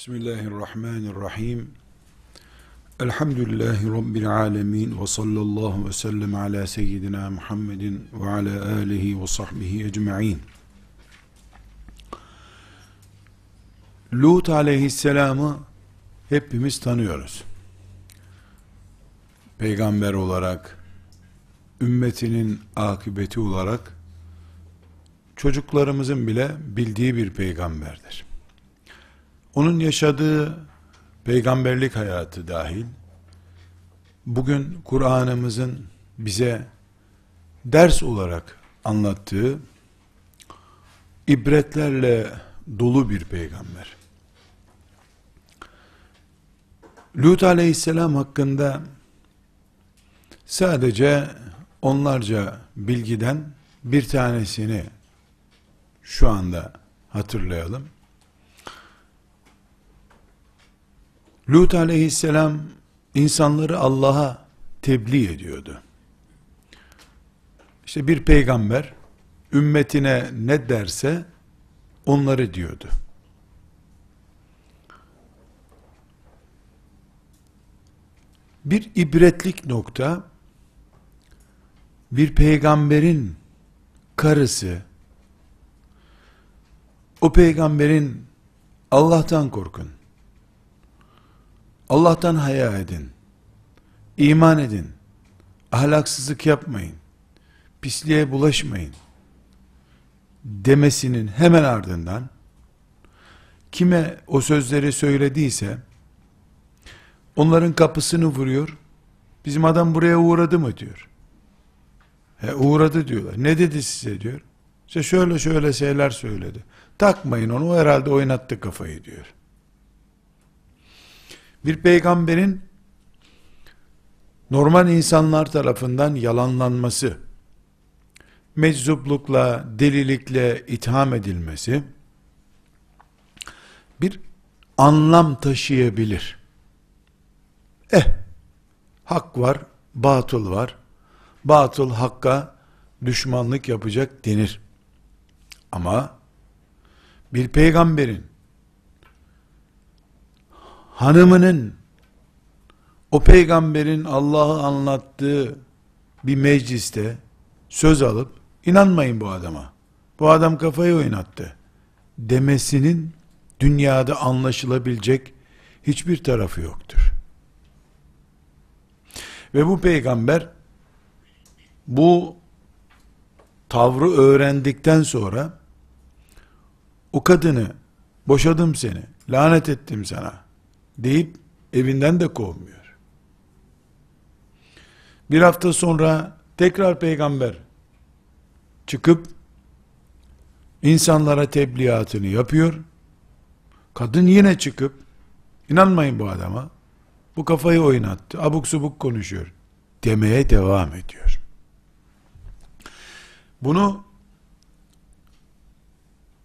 Bismillahirrahmanirrahim. Elhamdülillahi Rabbil alemin ve sallallahu ve sellem ala seyyidina Muhammedin ve ala alihi ve sahbihi ecma'in. Lut aleyhisselamı hepimiz tanıyoruz. Peygamber olarak, ümmetinin akıbeti olarak, çocuklarımızın bile bildiği bir peygamberdir. Onun yaşadığı peygamberlik hayatı dahil, bugün Kur'an'ımızın bize ders olarak anlattığı ibretlerle dolu bir peygamber. Lut aleyhisselam hakkında sadece onlarca bilgiden bir tanesini şu anda hatırlayalım. Lut aleyhisselam insanları Allah'a tebliğ ediyordu. İşte bir peygamber ümmetine ne derse onları diyordu. Bir ibretlik nokta bir peygamberin karısı o peygamberin Allah'tan korkun Allah'tan haya edin. İman edin. Ahlaksızlık yapmayın. Pisliğe bulaşmayın. Demesinin hemen ardından kime o sözleri söylediyse onların kapısını vuruyor. Bizim adam buraya uğradı mı diyor. He, uğradı diyorlar. Ne dedi size diyor. İşte şöyle şöyle şeyler söyledi. Takmayın onu o herhalde oynattı kafayı diyor bir peygamberin normal insanlar tarafından yalanlanması, meczuplukla, delilikle itham edilmesi, bir anlam taşıyabilir. Eh, hak var, batıl var. Batıl hakka düşmanlık yapacak denir. Ama bir peygamberin hanımının o peygamberin Allah'ı anlattığı bir mecliste söz alıp inanmayın bu adama. Bu adam kafayı oynattı demesinin dünyada anlaşılabilecek hiçbir tarafı yoktur. Ve bu peygamber bu tavrı öğrendikten sonra o kadını boşadım seni, lanet ettim sana deyip evinden de kovmuyor. Bir hafta sonra tekrar peygamber çıkıp insanlara tebliğatını yapıyor. Kadın yine çıkıp inanmayın bu adama. Bu kafayı oynattı. Abuk subuk konuşuyor. Demeye devam ediyor. Bunu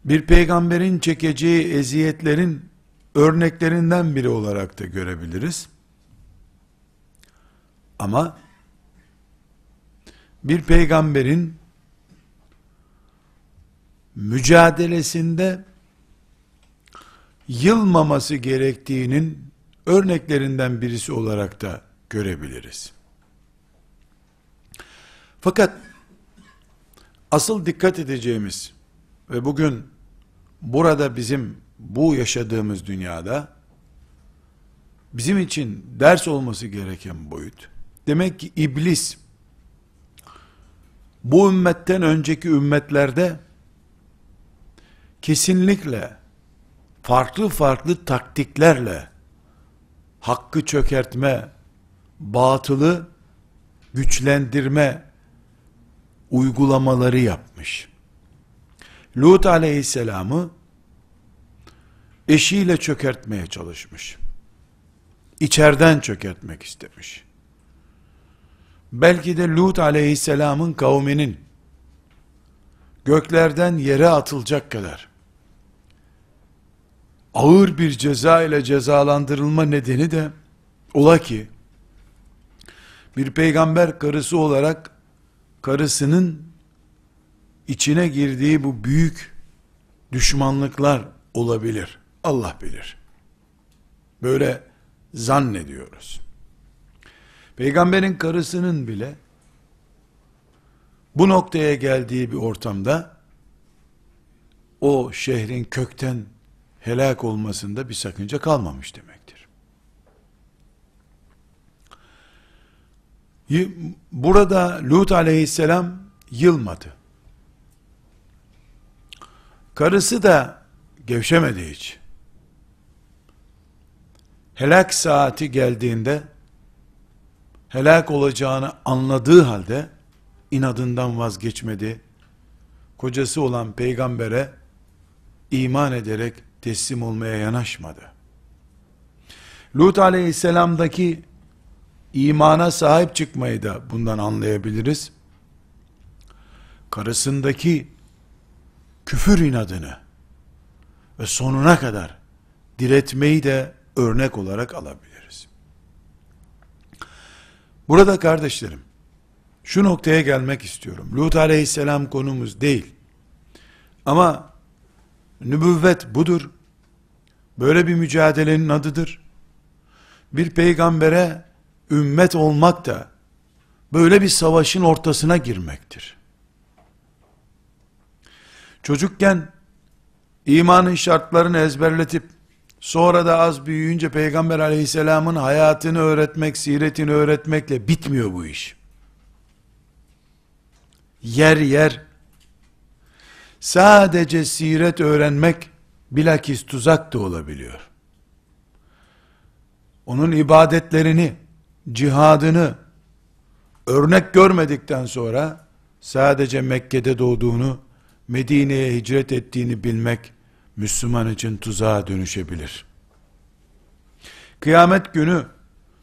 bir peygamberin çekeceği eziyetlerin örneklerinden biri olarak da görebiliriz. Ama bir peygamberin mücadelesinde yılmaması gerektiğinin örneklerinden birisi olarak da görebiliriz. Fakat asıl dikkat edeceğimiz ve bugün burada bizim bu yaşadığımız dünyada bizim için ders olması gereken boyut. Demek ki iblis bu ümmetten önceki ümmetlerde kesinlikle farklı farklı taktiklerle hakkı çökertme, batılı güçlendirme uygulamaları yapmış. Lut aleyhisselamı eşiyle çökertmeye çalışmış. İçerden çökertmek istemiş. Belki de Lut aleyhisselamın kavminin göklerden yere atılacak kadar ağır bir ceza ile cezalandırılma nedeni de ola ki bir peygamber karısı olarak karısının içine girdiği bu büyük düşmanlıklar olabilir. Allah bilir. Böyle zannediyoruz. Peygamberin karısının bile bu noktaya geldiği bir ortamda o şehrin kökten helak olmasında bir sakınca kalmamış demektir. Burada Lut aleyhisselam yılmadı. Karısı da gevşemedi hiç. Helak saati geldiğinde helak olacağını anladığı halde inadından vazgeçmedi. Kocası olan peygambere iman ederek teslim olmaya yanaşmadı. Lut aleyhisselamdaki imana sahip çıkmayı da bundan anlayabiliriz. Karısındaki küfür inadını ve sonuna kadar diretmeyi de örnek olarak alabiliriz. Burada kardeşlerim, şu noktaya gelmek istiyorum. Lut aleyhisselam konumuz değil. Ama nübüvvet budur. Böyle bir mücadelenin adıdır. Bir peygambere ümmet olmak da böyle bir savaşın ortasına girmektir. Çocukken imanın şartlarını ezberletip sonra da az büyüyünce Peygamber aleyhisselamın hayatını öğretmek, siretini öğretmekle bitmiyor bu iş. Yer yer sadece siret öğrenmek bilakis tuzak da olabiliyor. Onun ibadetlerini, cihadını örnek görmedikten sonra sadece Mekke'de doğduğunu, Medine'ye hicret ettiğini bilmek Müslüman için tuzağa dönüşebilir. Kıyamet günü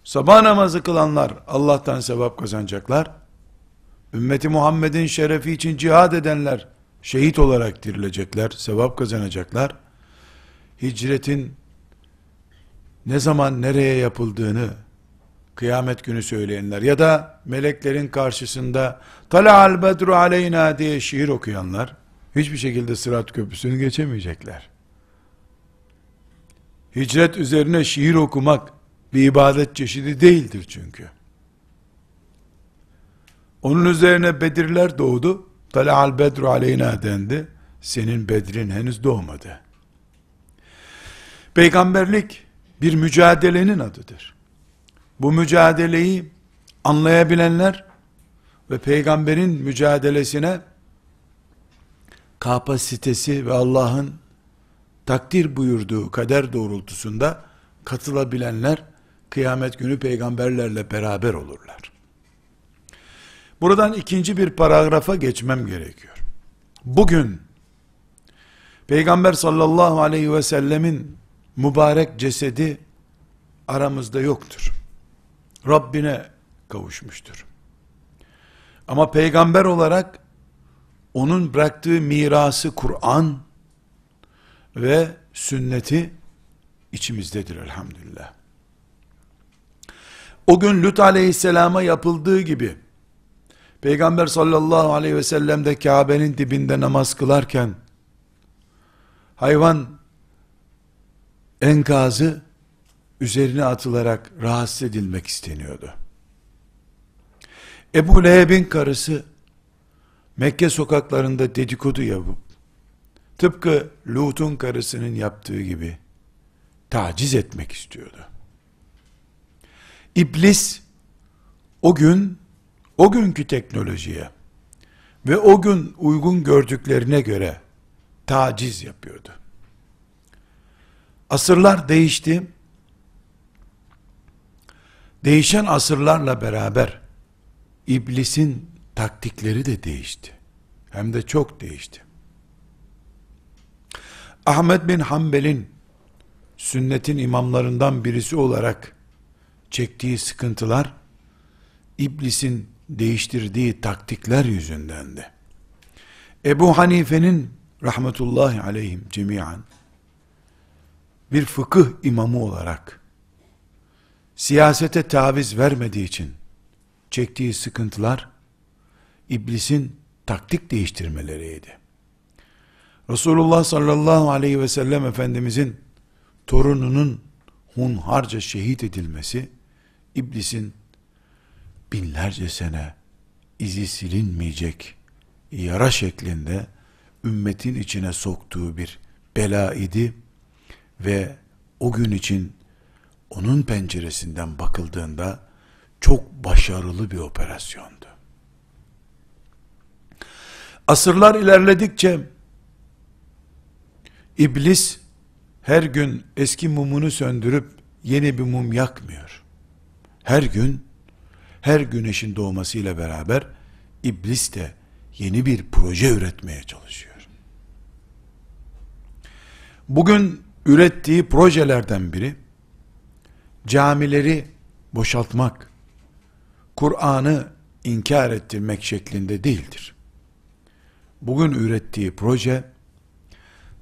sabah namazı kılanlar Allah'tan sevap kazanacaklar. Ümmeti Muhammed'in şerefi için cihad edenler şehit olarak dirilecekler, sevap kazanacaklar. Hicretin ne zaman nereye yapıldığını kıyamet günü söyleyenler ya da meleklerin karşısında tala'al bedru aleyna diye şiir okuyanlar hiçbir şekilde sırat köprüsünü geçemeyecekler. Hicret üzerine şiir okumak bir ibadet çeşidi değildir çünkü. Onun üzerine Bedirler doğdu. Tala'al bedru aleyna dendi. Senin Bedrin henüz doğmadı. Peygamberlik bir mücadelenin adıdır. Bu mücadeleyi anlayabilenler ve peygamberin mücadelesine kapasitesi ve Allah'ın takdir buyurduğu kader doğrultusunda katılabilenler kıyamet günü peygamberlerle beraber olurlar. Buradan ikinci bir paragrafa geçmem gerekiyor. Bugün Peygamber sallallahu aleyhi ve sellemin mübarek cesedi aramızda yoktur. Rabbine kavuşmuştur. Ama peygamber olarak onun bıraktığı mirası Kur'an ve sünneti içimizdedir elhamdülillah. O gün Lut aleyhisselama yapıldığı gibi Peygamber sallallahu aleyhi ve sellem de Kabe'nin dibinde namaz kılarken hayvan enkazı üzerine atılarak rahatsız edilmek isteniyordu. Ebu Leheb'in karısı Mekke sokaklarında dedikodu yapıp tıpkı Lut'un karısının yaptığı gibi taciz etmek istiyordu. İblis o gün o günkü teknolojiye ve o gün uygun gördüklerine göre taciz yapıyordu. Asırlar değişti. Değişen asırlarla beraber iblisin taktikleri de değişti. Hem de çok değişti. Ahmet bin Hanbel'in sünnetin imamlarından birisi olarak çektiği sıkıntılar iblisin değiştirdiği taktikler yüzündendi. Ebu Hanife'nin rahmetullahi aleyhim cemiyan bir fıkıh imamı olarak siyasete taviz vermediği için çektiği sıkıntılar iblisin taktik değiştirmeleriydi. Resulullah sallallahu aleyhi ve sellem Efendimizin torununun hunharca şehit edilmesi, iblisin binlerce sene izi silinmeyecek yara şeklinde ümmetin içine soktuğu bir bela idi ve o gün için onun penceresinden bakıldığında çok başarılı bir operasyondu. Asırlar ilerledikçe iblis her gün eski mumunu söndürüp yeni bir mum yakmıyor. Her gün her güneşin doğmasıyla beraber iblis de yeni bir proje üretmeye çalışıyor. Bugün ürettiği projelerden biri camileri boşaltmak, Kur'an'ı inkar ettirmek şeklinde değildir. Bugün ürettiği proje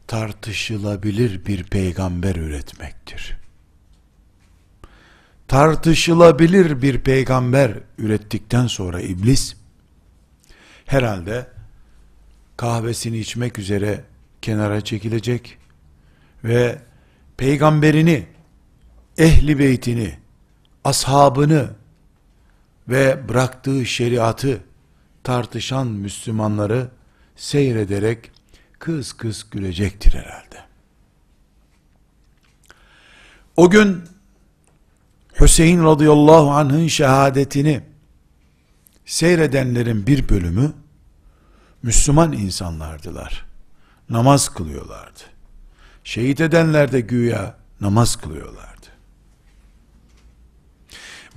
tartışılabilir bir peygamber üretmektir. Tartışılabilir bir peygamber ürettikten sonra iblis herhalde kahvesini içmek üzere kenara çekilecek ve peygamberini, ehli beytini, ashabını ve bıraktığı şeriatı tartışan Müslümanları seyrederek kız kız gülecektir herhalde. O gün Hüseyin radıyallahu anh'ın şehadetini seyredenlerin bir bölümü Müslüman insanlardılar. Namaz kılıyorlardı. Şehit edenler de güya namaz kılıyorlardı.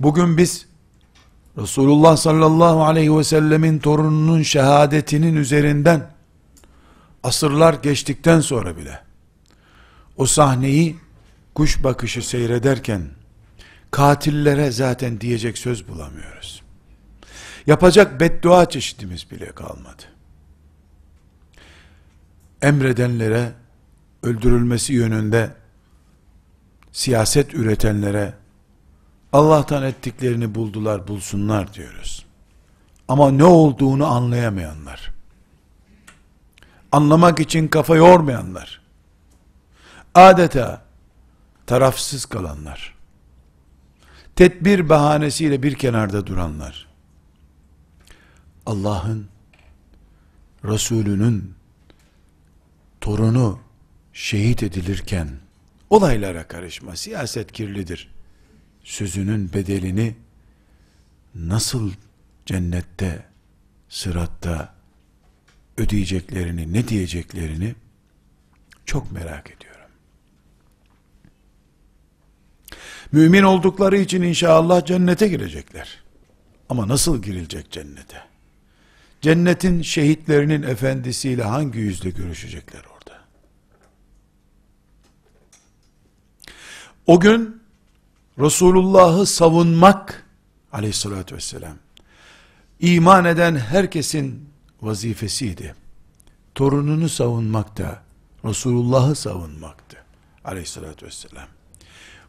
Bugün biz Resulullah sallallahu aleyhi ve sellemin torununun şehadetinin üzerinden asırlar geçtikten sonra bile o sahneyi kuş bakışı seyrederken katillere zaten diyecek söz bulamıyoruz. Yapacak beddua çeşitimiz bile kalmadı. Emredenlere öldürülmesi yönünde siyaset üretenlere Allah'tan ettiklerini buldular bulsunlar diyoruz. Ama ne olduğunu anlayamayanlar, anlamak için kafa yormayanlar, adeta tarafsız kalanlar, tedbir bahanesiyle bir kenarda duranlar, Allah'ın, Resulünün torunu şehit edilirken, olaylara karışma, siyaset kirlidir, sözünün bedelini nasıl cennette, sıratta ödeyeceklerini, ne diyeceklerini çok merak ediyorum. Mümin oldukları için inşallah cennete girecekler. Ama nasıl girilecek cennete? Cennetin şehitlerinin efendisiyle hangi yüzle görüşecekler orada? O gün Resulullah'ı savunmak aleyhissalatü vesselam iman eden herkesin vazifesiydi. Torununu savunmak da Resulullah'ı savunmaktı aleyhissalatü vesselam.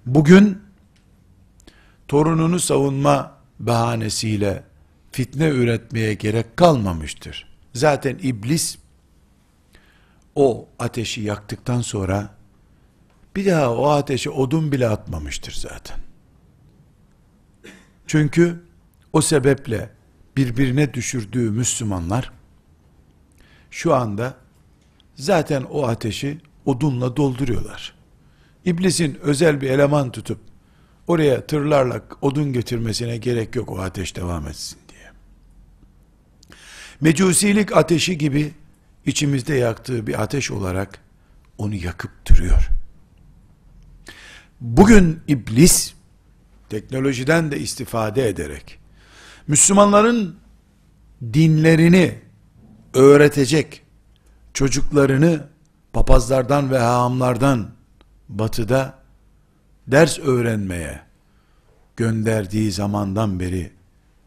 Bugün torununu savunma bahanesiyle fitne üretmeye gerek kalmamıştır. Zaten iblis o ateşi yaktıktan sonra bir daha o ateşe odun bile atmamıştır zaten. Çünkü o sebeple birbirine düşürdüğü Müslümanlar şu anda zaten o ateşi odunla dolduruyorlar. İblisin özel bir eleman tutup oraya tırlarla odun getirmesine gerek yok o ateş devam etsin diye. Mecusilik ateşi gibi içimizde yaktığı bir ateş olarak onu yakıp duruyor. Bugün iblis teknolojiden de istifade ederek Müslümanların dinlerini öğretecek çocuklarını papazlardan ve hahamlardan batıda ders öğrenmeye gönderdiği zamandan beri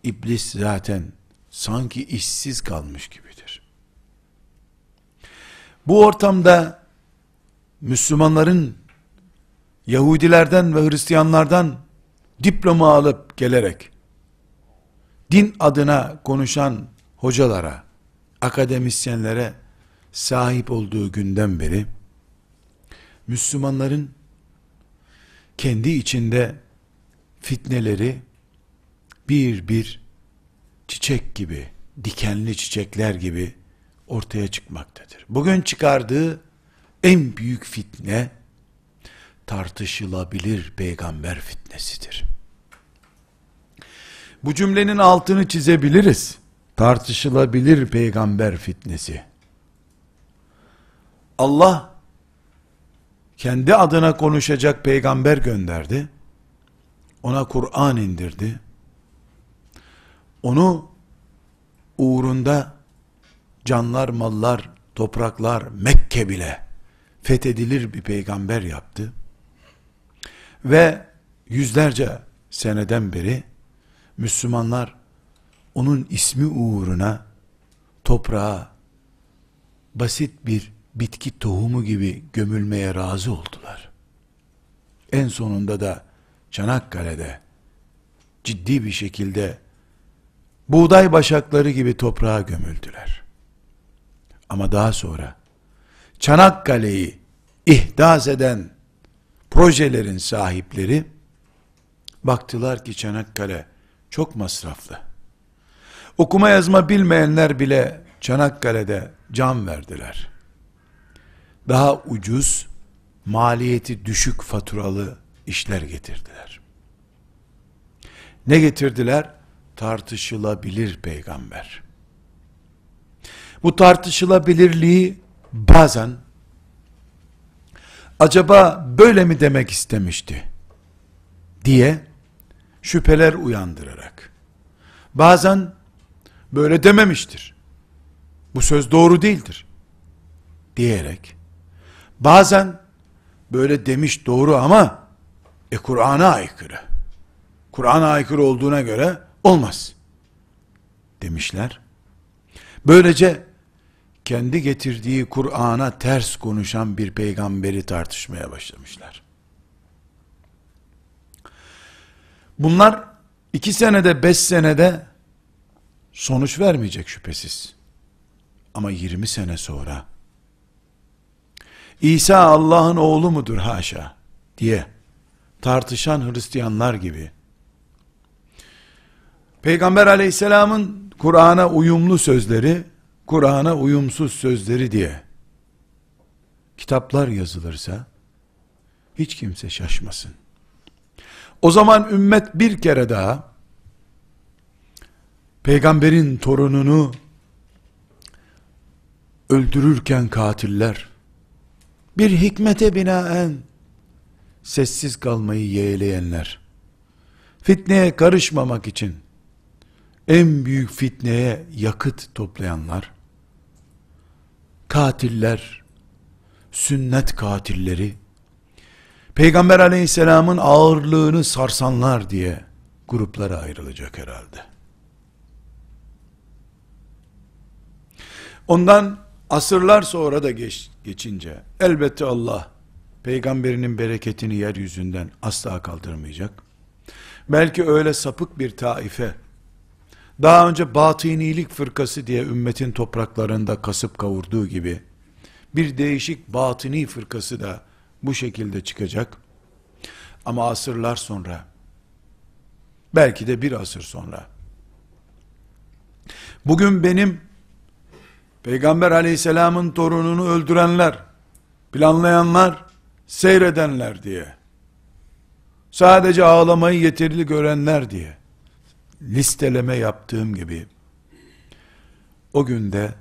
iblis zaten sanki işsiz kalmış gibidir. Bu ortamda Müslümanların Yahudilerden ve Hristiyanlardan diploma alıp gelerek din adına konuşan hocalara, akademisyenlere sahip olduğu günden beri Müslümanların kendi içinde fitneleri bir bir çiçek gibi, dikenli çiçekler gibi ortaya çıkmaktadır. Bugün çıkardığı en büyük fitne tartışılabilir peygamber fitnesidir. Bu cümlenin altını çizebiliriz. Tartışılabilir peygamber fitnesi. Allah kendi adına konuşacak peygamber gönderdi. Ona Kur'an indirdi. Onu uğrunda canlar, mallar, topraklar, Mekke bile fethedilir bir peygamber yaptı. Ve yüzlerce seneden beri Müslümanlar onun ismi uğruna toprağa basit bir bitki tohumu gibi gömülmeye razı oldular. En sonunda da Çanakkale'de ciddi bir şekilde buğday başakları gibi toprağa gömüldüler. Ama daha sonra Çanakkale'yi ihdas eden projelerin sahipleri baktılar ki Çanakkale çok masraflı. Okuma yazma bilmeyenler bile Çanakkale'de can verdiler. Daha ucuz, maliyeti düşük faturalı işler getirdiler. Ne getirdiler? Tartışılabilir peygamber. Bu tartışılabilirliği bazen acaba böyle mi demek istemişti diye şüpheler uyandırarak bazen böyle dememiştir. Bu söz doğru değildir diyerek bazen böyle demiş doğru ama e Kur'an'a aykırı. Kur'an'a aykırı olduğuna göre olmaz demişler. Böylece kendi getirdiği Kur'an'a ters konuşan bir peygamberi tartışmaya başlamışlar. Bunlar iki senede, beş senede sonuç vermeyecek şüphesiz. Ama 20 sene sonra İsa Allah'ın oğlu mudur haşa diye tartışan Hristiyanlar gibi Peygamber aleyhisselamın Kur'an'a uyumlu sözleri Kur'an'a uyumsuz sözleri diye kitaplar yazılırsa hiç kimse şaşmasın. O zaman ümmet bir kere daha peygamberin torununu öldürürken katiller bir hikmete binaen sessiz kalmayı yeğleyenler fitneye karışmamak için en büyük fitneye yakıt toplayanlar katiller, sünnet katilleri, Peygamber aleyhisselamın ağırlığını sarsanlar diye gruplara ayrılacak herhalde. Ondan asırlar sonra da geç, geçince elbette Allah peygamberinin bereketini yeryüzünden asla kaldırmayacak. Belki öyle sapık bir taife daha önce batınilik fırkası diye ümmetin topraklarında kasıp kavurduğu gibi bir değişik batıni fırkası da bu şekilde çıkacak. Ama asırlar sonra belki de bir asır sonra bugün benim Peygamber aleyhisselamın torununu öldürenler, planlayanlar, seyredenler diye sadece ağlamayı yeterli görenler diye listeleme yaptığım gibi o günde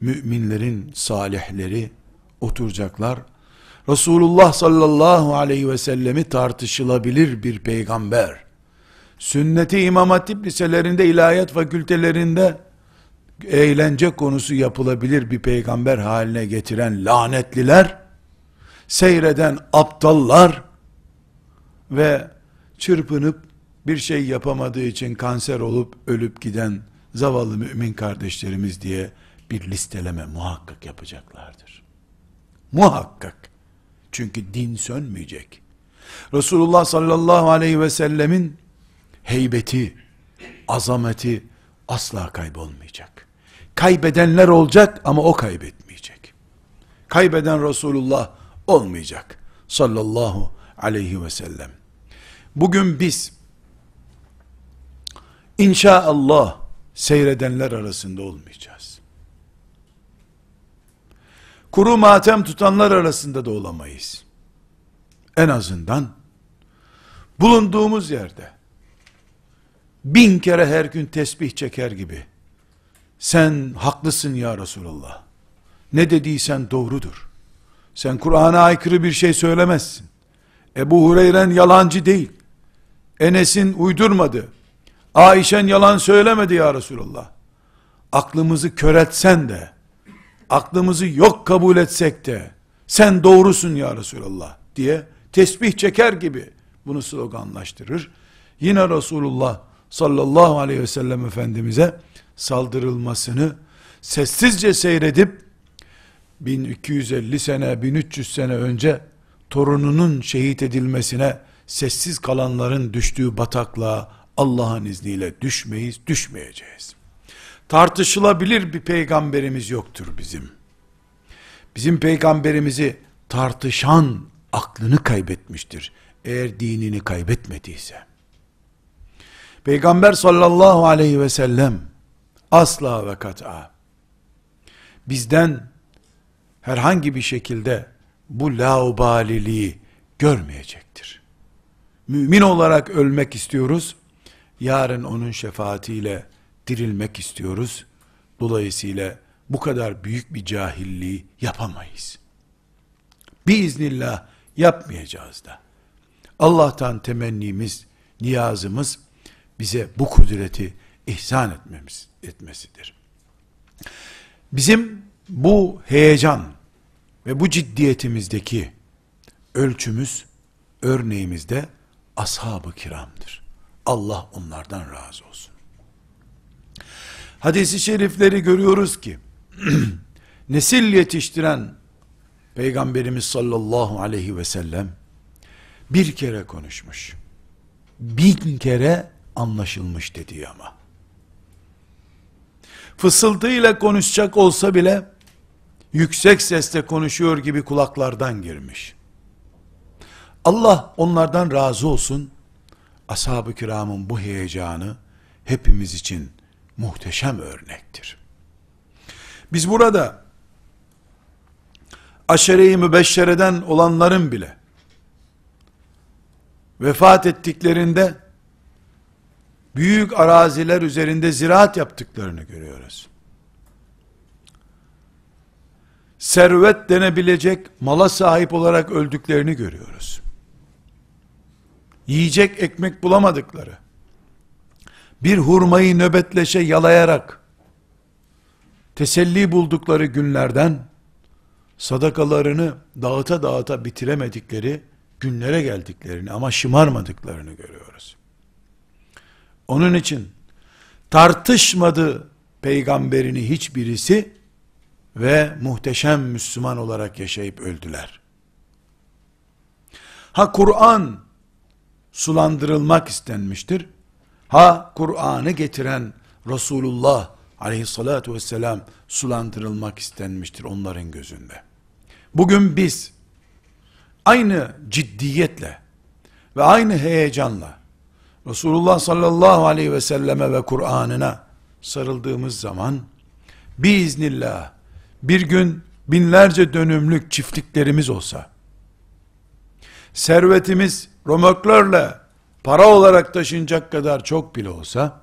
müminlerin salihleri oturacaklar. Resulullah sallallahu aleyhi ve sellemi tartışılabilir bir peygamber. Sünneti İmam Hatip liselerinde, ilahiyat fakültelerinde eğlence konusu yapılabilir bir peygamber haline getiren lanetliler, seyreden aptallar ve çırpınıp bir şey yapamadığı için kanser olup ölüp giden zavallı mümin kardeşlerimiz diye bir listeleme muhakkak yapacaklardır. Muhakkak. Çünkü din sönmeyecek. Resulullah sallallahu aleyhi ve sellemin heybeti, azameti asla kaybolmayacak. Kaybedenler olacak ama o kaybetmeyecek. Kaybeden Resulullah olmayacak. Sallallahu aleyhi ve sellem. Bugün biz inşallah seyredenler arasında olmayacağız. Kuru matem tutanlar arasında da olamayız. En azından bulunduğumuz yerde bin kere her gün tesbih çeker gibi sen haklısın ya Resulallah. Ne dediysen doğrudur. Sen Kur'an'a aykırı bir şey söylemezsin. Ebu Hureyren yalancı değil. Enes'in uydurmadı. Ayşen yalan söylemedi ya Resulallah. Aklımızı köretsen de, aklımızı yok kabul etsek de, sen doğrusun ya Resulallah diye tesbih çeker gibi bunu sloganlaştırır. Yine Resulullah sallallahu aleyhi ve sellem Efendimiz'e saldırılmasını sessizce seyredip 1250 sene 1300 sene önce torununun şehit edilmesine sessiz kalanların düştüğü bataklığa Allah'ın izniyle düşmeyiz, düşmeyeceğiz. Tartışılabilir bir peygamberimiz yoktur bizim. Bizim peygamberimizi tartışan aklını kaybetmiştir. Eğer dinini kaybetmediyse. Peygamber sallallahu aleyhi ve sellem asla ve kat'a bizden herhangi bir şekilde bu laubaliliği görmeyecektir. Mümin olarak ölmek istiyoruz. Yarın onun şefaatiyle dirilmek istiyoruz. Dolayısıyla bu kadar büyük bir cahilliği yapamayız. Biiznillah yapmayacağız da. Allah'tan temennimiz, niyazımız bize bu kudreti ihsan etmemiz etmesidir. Bizim bu heyecan ve bu ciddiyetimizdeki ölçümüz, örneğimiz de ashab-ı kiramdır. Allah onlardan razı olsun. Hadis-i şerifleri görüyoruz ki, nesil yetiştiren Peygamberimiz sallallahu aleyhi ve sellem, bir kere konuşmuş. Bin kere anlaşılmış dedi ama. Fısıltıyla konuşacak olsa bile, yüksek sesle konuşuyor gibi kulaklardan girmiş. Allah onlardan razı olsun. Ashab-ı kiramın bu heyecanı hepimiz için muhteşem örnektir. Biz burada aşere-i mübeşşereden olanların bile vefat ettiklerinde büyük araziler üzerinde ziraat yaptıklarını görüyoruz. servet denebilecek mala sahip olarak öldüklerini görüyoruz. Yiyecek ekmek bulamadıkları, bir hurmayı nöbetleşe yalayarak, teselli buldukları günlerden, sadakalarını dağıta dağıta bitiremedikleri günlere geldiklerini ama şımarmadıklarını görüyoruz. Onun için tartışmadı peygamberini hiçbirisi ve muhteşem Müslüman olarak yaşayıp öldüler. Ha Kur'an sulandırılmak istenmiştir. Ha Kur'an'ı getiren Resulullah aleyhissalatu vesselam sulandırılmak istenmiştir onların gözünde. Bugün biz aynı ciddiyetle ve aynı heyecanla Resulullah sallallahu aleyhi ve selleme ve Kur'an'ına sarıldığımız zaman biiznillah bir gün binlerce dönümlük çiftliklerimiz olsa, servetimiz romörklerle para olarak taşınacak kadar çok bile olsa,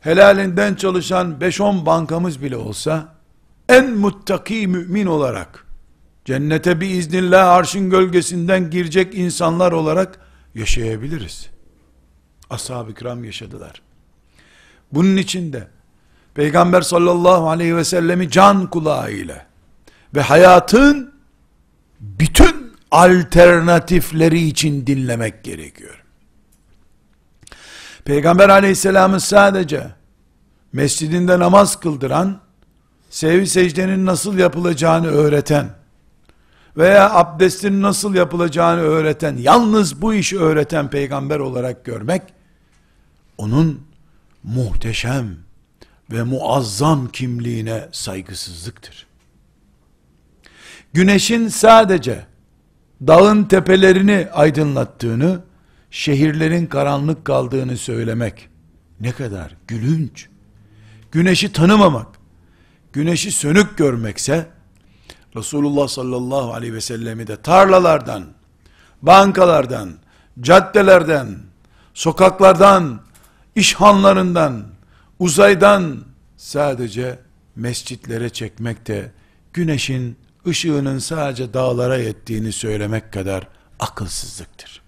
helalinden çalışan 5-10 bankamız bile olsa, en muttaki mümin olarak, cennete bir iznillah arşın gölgesinden girecek insanlar olarak yaşayabiliriz. Ashab-ı kiram yaşadılar. Bunun için de Peygamber sallallahu aleyhi ve sellemi can kulağıyla ve hayatın bütün alternatifleri için dinlemek gerekiyor. Peygamber aleyhisselamı sadece mescidinde namaz kıldıran, sevi secdenin nasıl yapılacağını öğreten veya abdestin nasıl yapılacağını öğreten, yalnız bu işi öğreten peygamber olarak görmek, onun muhteşem, ve muazzam kimliğine saygısızlıktır. Güneşin sadece dağın tepelerini aydınlattığını, şehirlerin karanlık kaldığını söylemek ne kadar gülünç. Güneşi tanımamak, güneşi sönük görmekse, Resulullah sallallahu aleyhi ve sellemi de tarlalardan, bankalardan, caddelerden, sokaklardan, işhanlarından, uzaydan sadece mescitlere çekmek de güneşin ışığının sadece dağlara yettiğini söylemek kadar akılsızlıktır.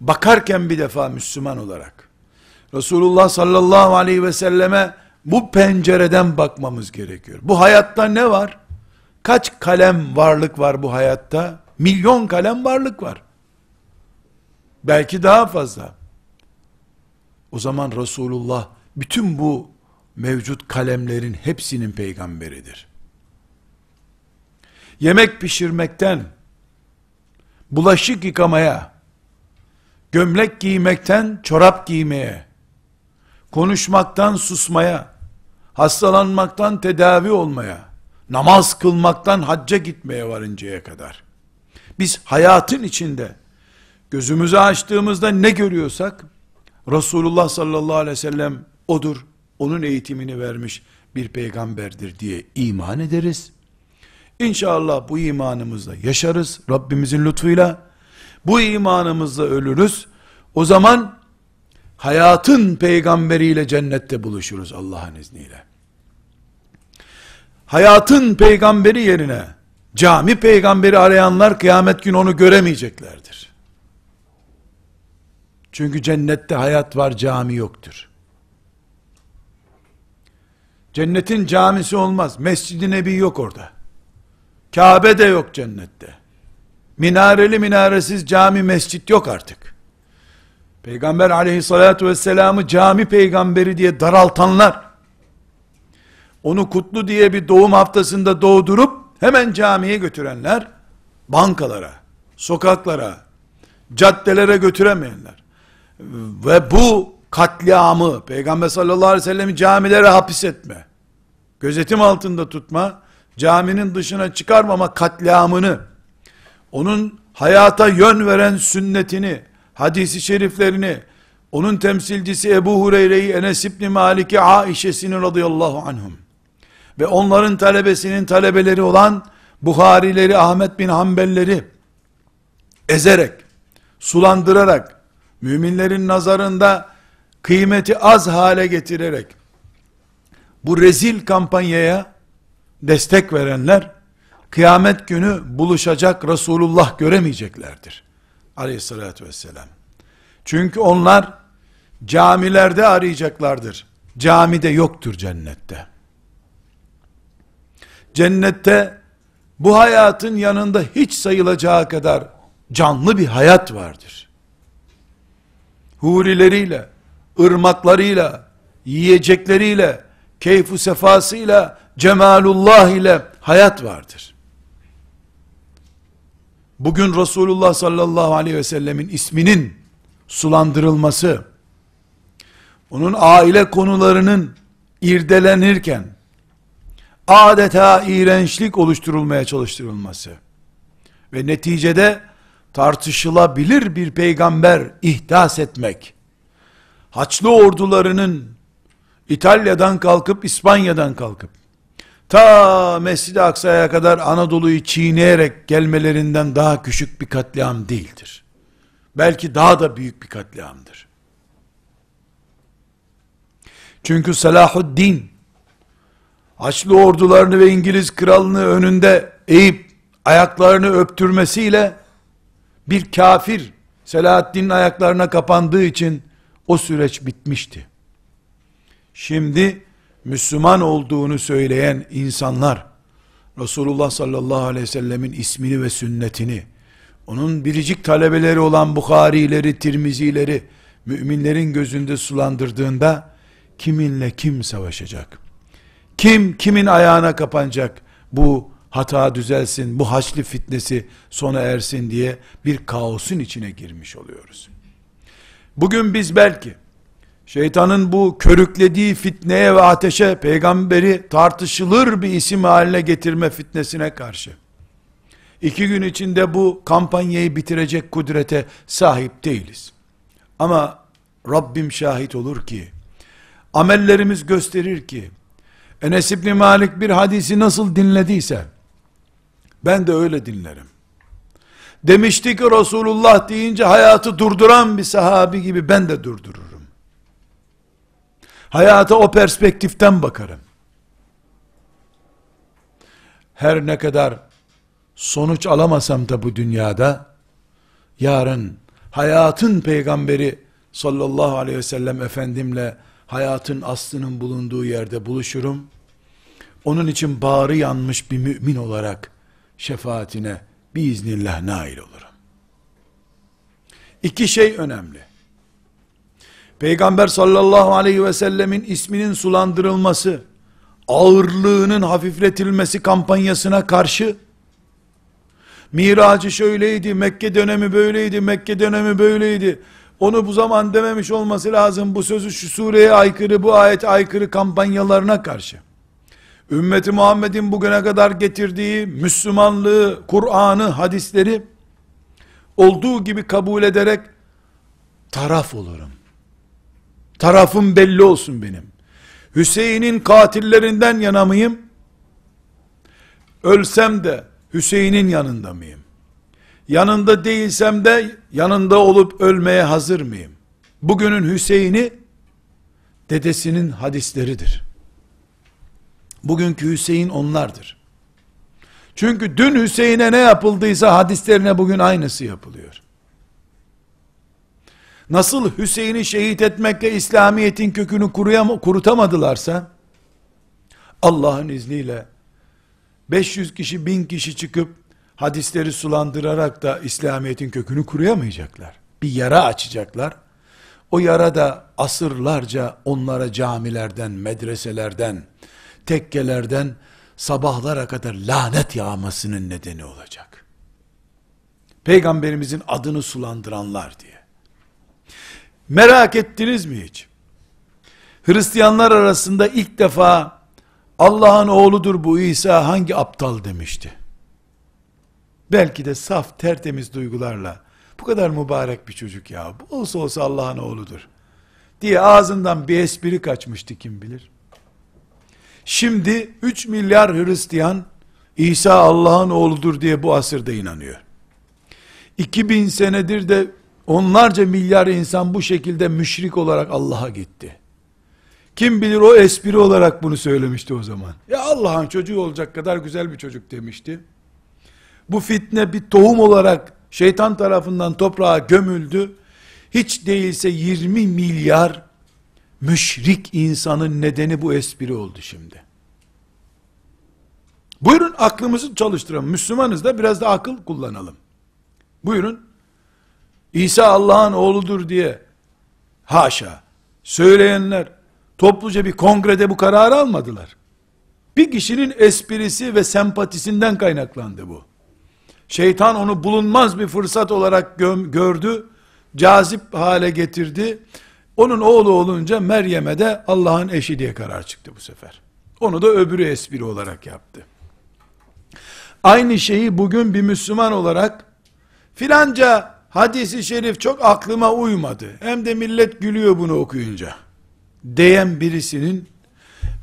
Bakarken bir defa Müslüman olarak Resulullah sallallahu aleyhi ve selleme bu pencereden bakmamız gerekiyor. Bu hayatta ne var? Kaç kalem varlık var bu hayatta? Milyon kalem varlık var. Belki daha fazla. O zaman Resulullah bütün bu mevcut kalemlerin hepsinin peygamberidir. Yemek pişirmekten, bulaşık yıkamaya, gömlek giymekten çorap giymeye, konuşmaktan susmaya, hastalanmaktan tedavi olmaya, namaz kılmaktan hacca gitmeye varıncaya kadar. Biz hayatın içinde gözümüzü açtığımızda ne görüyorsak Resulullah sallallahu aleyhi ve sellem odur, onun eğitimini vermiş bir peygamberdir diye iman ederiz. İnşallah bu imanımızla yaşarız Rabbimizin lütfuyla. Bu imanımızla ölürüz. O zaman hayatın peygamberiyle cennette buluşuruz Allah'ın izniyle. Hayatın peygamberi yerine cami peygamberi arayanlar kıyamet günü onu göremeyeceklerdir. Çünkü cennette hayat var, cami yoktur. Cennetin camisi olmaz. Mescid-i Nebi yok orada. Kabe de yok cennette. Minareli minaresiz cami mescit yok artık. Peygamber aleyhissalatu vesselam'ı cami peygamberi diye daraltanlar, onu kutlu diye bir doğum haftasında doğdurup, hemen camiye götürenler, bankalara, sokaklara, caddelere götüremeyenler, ve bu katliamı, Peygamber sallallahu aleyhi ve sellem'i camilere hapis etme, gözetim altında tutma, caminin dışına çıkarmama katliamını, onun hayata yön veren sünnetini, hadisi şeriflerini, onun temsilcisi Ebu Hureyre'yi, Enes İbni Malik'i, Aişe'sini radıyallahu anhum ve onların talebesinin talebeleri olan Buharileri, Ahmet bin Hanbelleri ezerek, sulandırarak, müminlerin nazarında kıymeti az hale getirerek, bu rezil kampanyaya destek verenler, kıyamet günü buluşacak Resulullah göremeyeceklerdir. Aleyhissalatü vesselam. Çünkü onlar camilerde arayacaklardır. Camide yoktur cennette. Cennette bu hayatın yanında hiç sayılacağı kadar canlı bir hayat vardır. Hurileriyle, ırmaklarıyla, yiyecekleriyle, keyfu sefasıyla, cemalullah ile hayat vardır. Bugün Resulullah sallallahu aleyhi ve sellemin isminin sulandırılması, onun aile konularının irdelenirken, adeta iğrençlik oluşturulmaya çalıştırılması ve neticede tartışılabilir bir peygamber ihdas etmek, Haçlı ordularının İtalya'dan kalkıp İspanya'dan kalkıp ta Mescid-i Aksa'ya kadar Anadolu'yu çiğneyerek gelmelerinden daha küçük bir katliam değildir. Belki daha da büyük bir katliamdır. Çünkü Salahuddin Haçlı ordularını ve İngiliz kralını önünde eğip ayaklarını öptürmesiyle bir kafir Selahaddin'in ayaklarına kapandığı için o süreç bitmişti. Şimdi Müslüman olduğunu söyleyen insanlar Resulullah sallallahu aleyhi ve sellemin ismini ve sünnetini onun biricik talebeleri olan Bukharileri, Tirmizileri müminlerin gözünde sulandırdığında kiminle kim savaşacak? Kim kimin ayağına kapanacak? Bu hata düzelsin, bu haçlı fitnesi sona ersin diye bir kaosun içine girmiş oluyoruz. Bugün biz belki şeytanın bu körüklediği fitneye ve ateşe peygamberi tartışılır bir isim haline getirme fitnesine karşı iki gün içinde bu kampanyayı bitirecek kudrete sahip değiliz. Ama Rabbim şahit olur ki, amellerimiz gösterir ki, Enes İbni Malik bir hadisi nasıl dinlediyse, ben de öyle dinlerim. Demişti ki Resulullah deyince hayatı durduran bir sahabi gibi ben de durdururum. Hayata o perspektiften bakarım. Her ne kadar sonuç alamasam da bu dünyada, yarın hayatın peygamberi sallallahu aleyhi ve sellem efendimle hayatın aslının bulunduğu yerde buluşurum. Onun için bağrı yanmış bir mümin olarak şefaatine biiznillah nail olurum. İki şey önemli. Peygamber sallallahu aleyhi ve sellemin isminin sulandırılması, ağırlığının hafifletilmesi kampanyasına karşı, Miracı şöyleydi, Mekke dönemi böyleydi, Mekke dönemi böyleydi, onu bu zaman dememiş olması lazım, bu sözü şu sureye aykırı, bu ayet aykırı kampanyalarına karşı, ümmeti Muhammed'in bugüne kadar getirdiği Müslümanlığı, Kur'an'ı, hadisleri olduğu gibi kabul ederek taraf olurum. Tarafım belli olsun benim. Hüseyin'in katillerinden yana mıyım? Ölsem de Hüseyin'in yanında mıyım? Yanında değilsem de yanında olup ölmeye hazır mıyım? Bugünün Hüseyin'i dedesinin hadisleridir. Bugünkü Hüseyin onlardır. Çünkü dün Hüseyin'e ne yapıldıysa hadislerine bugün aynısı yapılıyor. Nasıl Hüseyin'i şehit etmekle İslamiyet'in kökünü kuruyam kurutamadılarsa, Allah'ın izniyle 500 kişi, 1000 kişi çıkıp hadisleri sulandırarak da İslamiyet'in kökünü kuruyamayacaklar. Bir yara açacaklar. O yara da asırlarca onlara camilerden, medreselerden, tekkelerden sabahlara kadar lanet yağmasının nedeni olacak. Peygamberimizin adını sulandıranlar diye. Merak ettiniz mi hiç? Hristiyanlar arasında ilk defa Allah'ın oğludur bu İsa hangi aptal demişti. Belki de saf tertemiz duygularla bu kadar mübarek bir çocuk ya bu olsa olsa Allah'ın oğludur diye ağzından bir espri kaçmıştı kim bilir. Şimdi 3 milyar Hristiyan İsa Allah'ın oğludur diye bu asırda inanıyor. 2000 senedir de onlarca milyar insan bu şekilde müşrik olarak Allah'a gitti. Kim bilir o espri olarak bunu söylemişti o zaman. Ya Allah'ın çocuğu olacak kadar güzel bir çocuk demişti. Bu fitne bir tohum olarak şeytan tarafından toprağa gömüldü. Hiç değilse 20 milyar müşrik insanın nedeni bu espri oldu şimdi. Buyurun aklımızı çalıştıralım. Müslümanız da biraz da akıl kullanalım. Buyurun. İsa Allah'ın oğludur diye haşa söyleyenler topluca bir kongrede bu kararı almadılar. Bir kişinin esprisi ve sempatisinden kaynaklandı bu. Şeytan onu bulunmaz bir fırsat olarak gördü, cazip hale getirdi. Onun oğlu olunca Meryem'e de Allah'ın eşi diye karar çıktı bu sefer. Onu da öbürü espri olarak yaptı. Aynı şeyi bugün bir Müslüman olarak filanca hadisi şerif çok aklıma uymadı. Hem de millet gülüyor bunu okuyunca. Diyen birisinin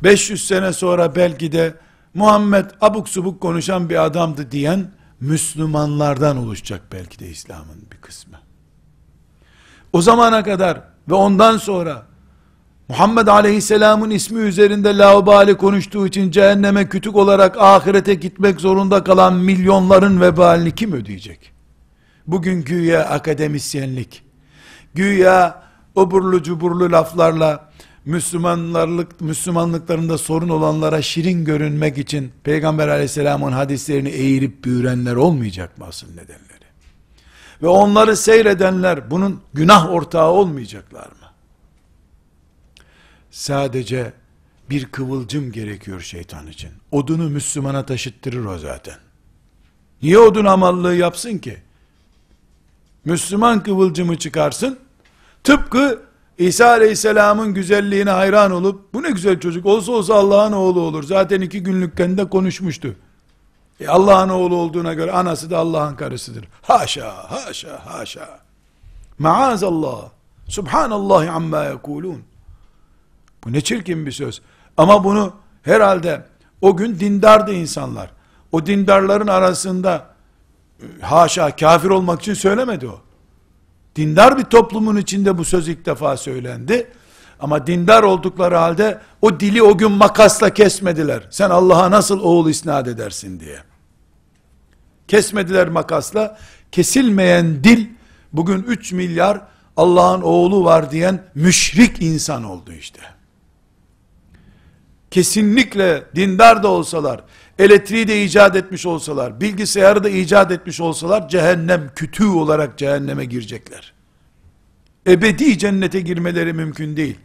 500 sene sonra belki de Muhammed abuk subuk konuşan bir adamdı diyen Müslümanlardan oluşacak belki de İslam'ın bir kısmı. O zamana kadar ve ondan sonra Muhammed Aleyhisselam'ın ismi üzerinde laubali konuştuğu için cehenneme kütük olarak ahirete gitmek zorunda kalan milyonların vebalini kim ödeyecek? Bugün güya akademisyenlik, güya oburlu cuburlu laflarla Müslümanlarlık, Müslümanlıklarında sorun olanlara şirin görünmek için Peygamber aleyhisselamın hadislerini eğirip büyürenler olmayacak mı asıl nedenleri? Ve onları seyredenler bunun günah ortağı olmayacaklar mı? Sadece bir kıvılcım gerekiyor şeytan için. Odunu Müslümana taşıttırır o zaten. Niye odun amallığı yapsın ki? Müslüman kıvılcımı çıkarsın, tıpkı İsa Aleyhisselam'ın güzelliğine hayran olup, bu ne güzel çocuk, olsa olsa Allah'ın oğlu olur, zaten iki günlükken de konuşmuştu, E Allah'ın oğlu olduğuna göre anası da Allah'ın karısıdır. Haşa, haşa, haşa. Maazallah. Subhanallah amma yekulun. Bu ne çirkin bir söz. Ama bunu herhalde o gün dindardı insanlar. O dindarların arasında haşa kafir olmak için söylemedi o. Dindar bir toplumun içinde bu söz ilk defa söylendi. Ama dindar oldukları halde o dili o gün makasla kesmediler. Sen Allah'a nasıl oğul isnat edersin diye. Kesmediler makasla. Kesilmeyen dil bugün 3 milyar Allah'ın oğlu var diyen müşrik insan oldu işte. Kesinlikle dindar da olsalar, elektriği de icat etmiş olsalar, bilgisayarı da icat etmiş olsalar, cehennem kütüğü olarak cehenneme girecekler. Ebedi cennete girmeleri mümkün değil.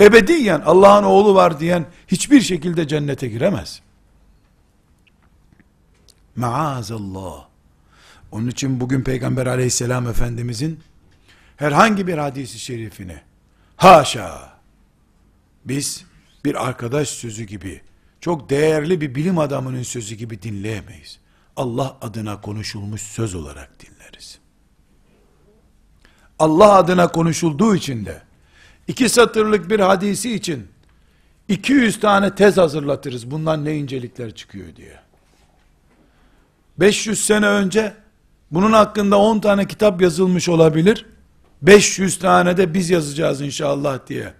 Ebediyen Allah'ın oğlu var diyen hiçbir şekilde cennete giremez. Maazallah. Onun için bugün Peygamber aleyhisselam efendimizin herhangi bir hadisi şerifini haşa biz bir arkadaş sözü gibi çok değerli bir bilim adamının sözü gibi dinleyemeyiz. Allah adına konuşulmuş söz olarak dinleriz. Allah adına konuşulduğu için de iki satırlık bir hadisi için 200 tane tez hazırlatırız. Bundan ne incelikler çıkıyor diye. 500 sene önce bunun hakkında 10 tane kitap yazılmış olabilir. 500 tane de biz yazacağız inşallah diye.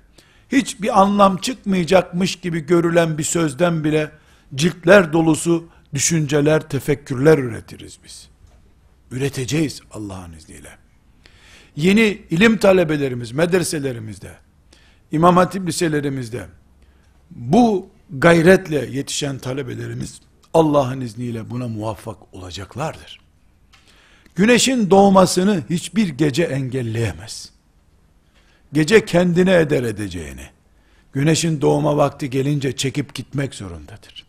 Hiçbir anlam çıkmayacakmış gibi görülen bir sözden bile ciltler dolusu düşünceler, tefekkürler üretiriz biz. Üreteceğiz Allah'ın izniyle. Yeni ilim talebelerimiz, medreselerimizde, İmam Hatip liselerimizde, bu gayretle yetişen talebelerimiz, Allah'ın izniyle buna muvaffak olacaklardır. Güneşin doğmasını hiçbir gece engelleyemez. Gece kendine eder edeceğini. Güneşin doğma vakti gelince çekip gitmek zorundadır.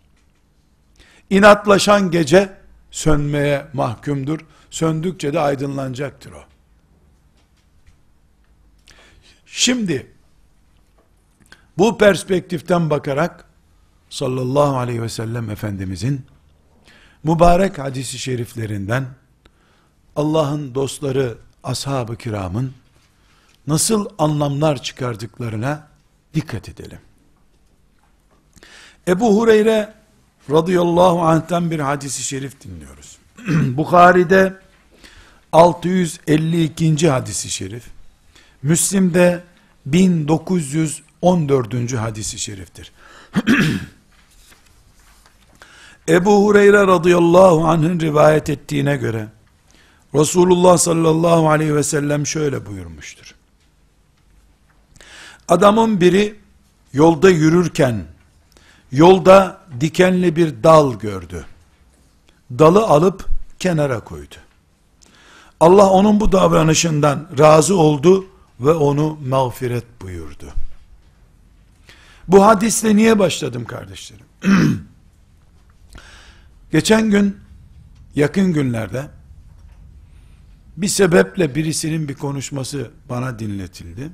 İnatlaşan gece sönmeye mahkumdur. Söndükçe de aydınlanacaktır o. Şimdi bu perspektiften bakarak sallallahu aleyhi ve sellem Efendimizin mübarek hadisi şeriflerinden Allah'ın dostları ashab-ı kiramın nasıl anlamlar çıkardıklarına dikkat edelim. Ebu Hureyre radıyallahu anh'tan bir hadisi şerif dinliyoruz. Bukhari'de 652. hadisi şerif, Müslim'de 1914. hadisi şeriftir. Ebu Hureyre radıyallahu anh'ın rivayet ettiğine göre, Resulullah sallallahu aleyhi ve sellem şöyle buyurmuştur. Adamın biri yolda yürürken yolda dikenli bir dal gördü. Dalı alıp kenara koydu. Allah onun bu davranışından razı oldu ve onu mağfiret buyurdu. Bu hadisle niye başladım kardeşlerim? Geçen gün yakın günlerde bir sebeple birisinin bir konuşması bana dinletildi.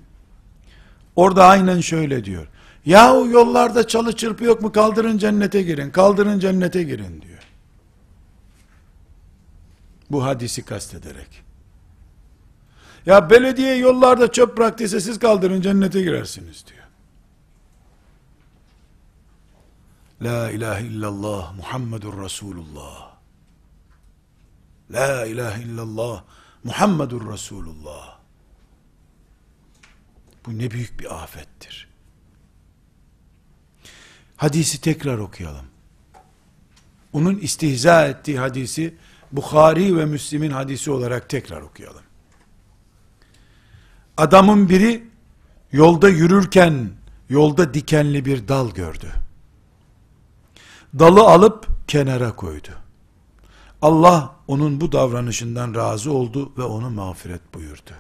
Orada aynen şöyle diyor. Yahu yollarda çalı çırpı yok mu kaldırın cennete girin, kaldırın cennete girin diyor. Bu hadisi kastederek. Ya belediye yollarda çöp bıraktıysa siz kaldırın cennete girersiniz diyor. La ilahe illallah Muhammedur Resulullah. La ilahe illallah Muhammedur Resulullah. Bu ne büyük bir afettir. Hadisi tekrar okuyalım. Onun istihza ettiği hadisi Bukhari ve Müslim'in hadisi olarak tekrar okuyalım. Adamın biri yolda yürürken yolda dikenli bir dal gördü. Dalı alıp kenara koydu. Allah onun bu davranışından razı oldu ve onu mağfiret buyurdu.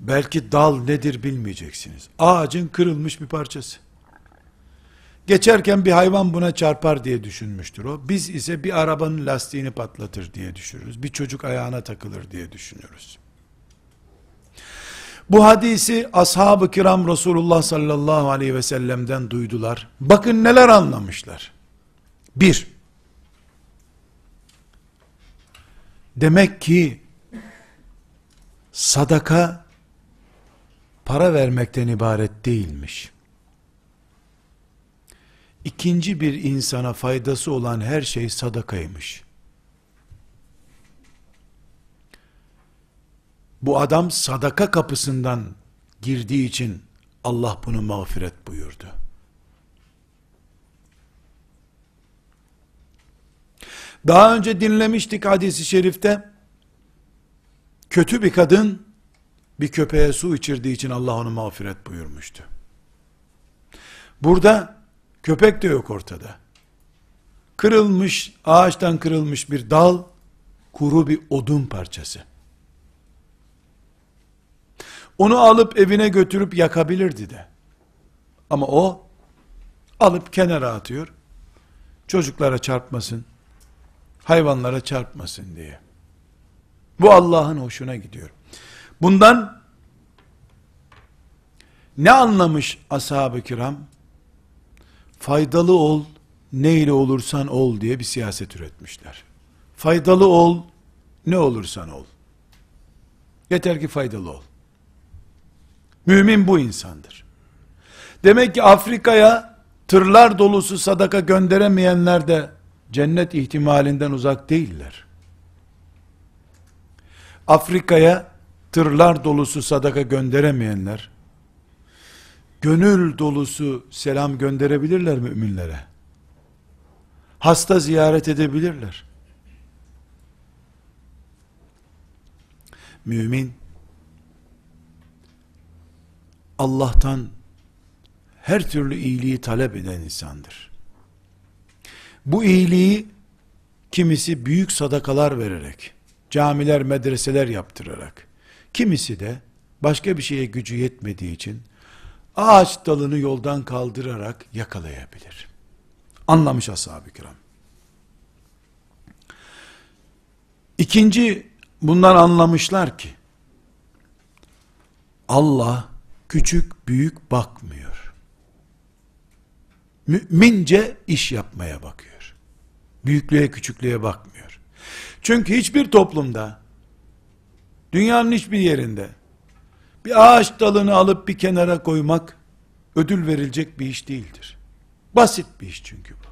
Belki dal nedir bilmeyeceksiniz. Ağacın kırılmış bir parçası. Geçerken bir hayvan buna çarpar diye düşünmüştür o. Biz ise bir arabanın lastiğini patlatır diye düşünürüz. Bir çocuk ayağına takılır diye düşünüyoruz. Bu hadisi ashab-ı kiram Resulullah sallallahu aleyhi ve sellem'den duydular. Bakın neler anlamışlar. Bir, demek ki sadaka para vermekten ibaret değilmiş. İkinci bir insana faydası olan her şey sadakaymış. Bu adam sadaka kapısından girdiği için Allah bunu mağfiret buyurdu. Daha önce dinlemiştik hadisi şerifte, kötü bir kadın, bir köpeğe su içirdiği için Allah onu mağfiret buyurmuştu. Burada, köpek de yok ortada. Kırılmış, ağaçtan kırılmış bir dal, kuru bir odun parçası. Onu alıp evine götürüp yakabilirdi de. Ama o alıp kenara atıyor. Çocuklara çarpmasın, hayvanlara çarpmasın diye. Bu Allah'ın hoşuna gidiyor. Bundan ne anlamış ashab-ı kiram? Faydalı ol, ne ile olursan ol diye bir siyaset üretmişler. Faydalı ol, ne olursan ol. Yeter ki faydalı ol. Mümin bu insandır. Demek ki Afrika'ya tırlar dolusu sadaka gönderemeyenler de cennet ihtimalinden uzak değiller. Afrika'ya tırlar dolusu sadaka gönderemeyenler, gönül dolusu selam gönderebilirler müminlere. Hasta ziyaret edebilirler. Mümin, Allah'tan her türlü iyiliği talep eden insandır. Bu iyiliği kimisi büyük sadakalar vererek, camiler, medreseler yaptırarak, kimisi de başka bir şeye gücü yetmediği için ağaç dalını yoldan kaldırarak yakalayabilir. Anlamış ashab-ı kiram. İkinci, bundan anlamışlar ki, Allah, küçük büyük bakmıyor. Mümince iş yapmaya bakıyor. Büyüklüğe küçüklüğe bakmıyor. Çünkü hiçbir toplumda dünyanın hiçbir yerinde bir ağaç dalını alıp bir kenara koymak ödül verilecek bir iş değildir. Basit bir iş çünkü bu.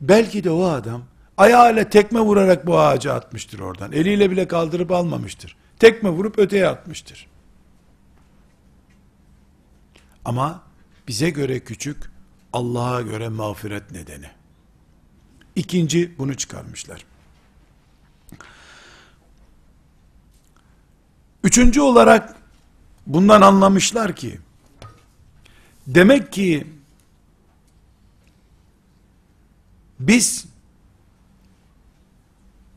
Belki de o adam ayağıyla tekme vurarak bu ağacı atmıştır oradan. Eliyle bile kaldırıp almamıştır. Tekme vurup öteye atmıştır. Ama bize göre küçük, Allah'a göre mağfiret nedeni. İkinci bunu çıkarmışlar. Üçüncü olarak bundan anlamışlar ki demek ki biz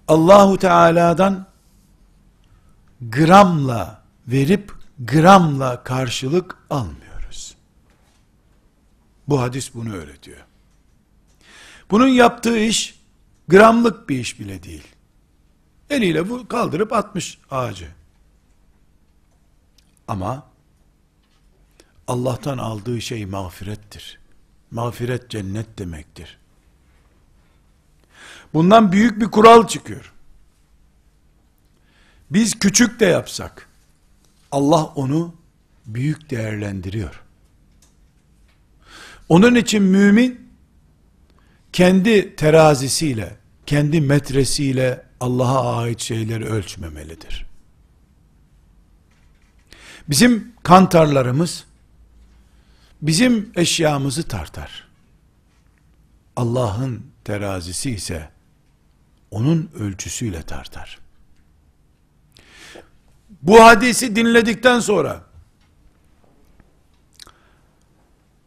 Allahu Teala'dan gramla verip gramla karşılık almıyor. Bu hadis bunu öğretiyor. Bunun yaptığı iş gramlık bir iş bile değil. Eliyle bu kaldırıp atmış ağacı. Ama Allah'tan aldığı şey mağfirettir. Mağfiret cennet demektir. Bundan büyük bir kural çıkıyor. Biz küçük de yapsak Allah onu büyük değerlendiriyor. Onun için mümin kendi terazisiyle, kendi metresiyle Allah'a ait şeyleri ölçmemelidir. Bizim kantarlarımız bizim eşyamızı tartar. Allah'ın terazisi ise onun ölçüsüyle tartar. Bu hadisi dinledikten sonra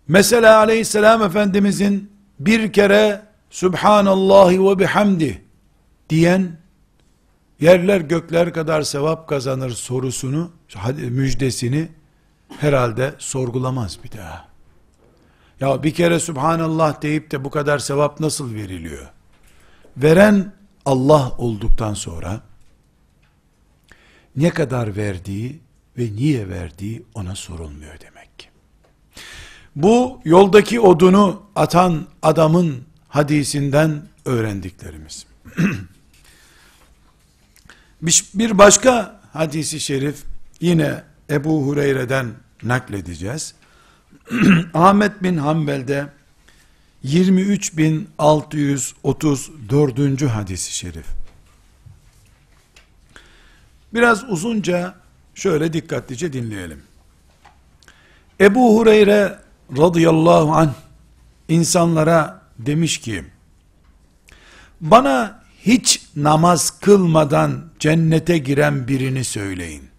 Mesela aleyhisselam efendimizin bir kere Subhanallahi ve bihamdi diyen yerler gökler kadar sevap kazanır sorusunu, müjdesini herhalde sorgulamaz bir daha. Ya bir kere Subhanallah deyip de bu kadar sevap nasıl veriliyor? Veren Allah olduktan sonra ne kadar verdiği ve niye verdiği ona sorulmuyor demek ki. Bu yoldaki odunu atan adamın hadisinden öğrendiklerimiz. Bir başka hadisi şerif yine Ebu Hureyre'den nakledeceğiz. Ahmet bin Hanbel'de 23.634. hadisi şerif. Biraz uzunca şöyle dikkatlice dinleyelim. Ebu Hureyre radıyallahu anh insanlara demiş ki bana hiç namaz kılmadan cennete giren birini söyleyin.